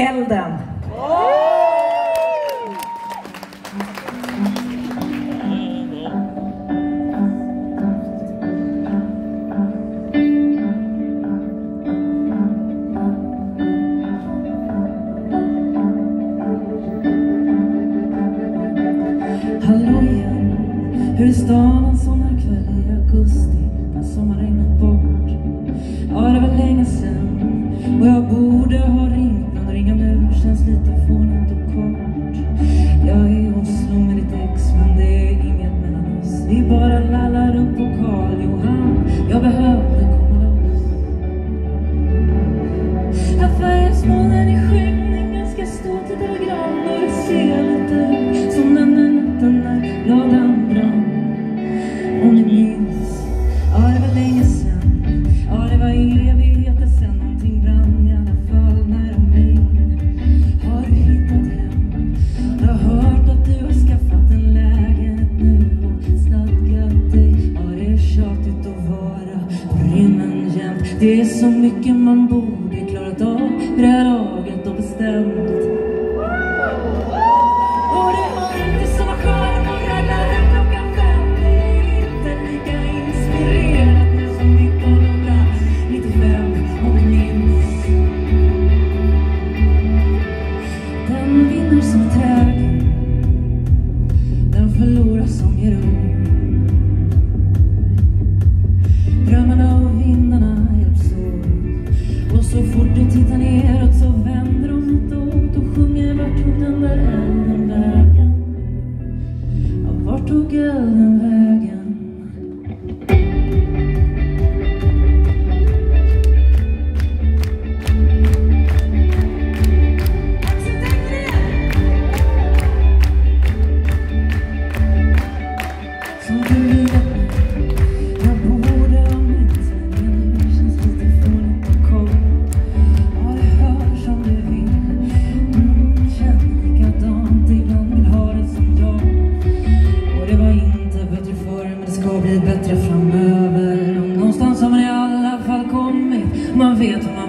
Elden. Hallelujah, hur är stan Jag behövde komma loss. Här färgas molnen i skymningen, ska stå till telegram och se Det är så mycket man borde klarat av vid det här laget och bestämt. Och det har inte så varit att rädda hem klockan fem. Det är inte lika inspirerat nu som 1995 och vi minns. Den vinner som tävlar. Den förlorar som ger upp. together. vento né?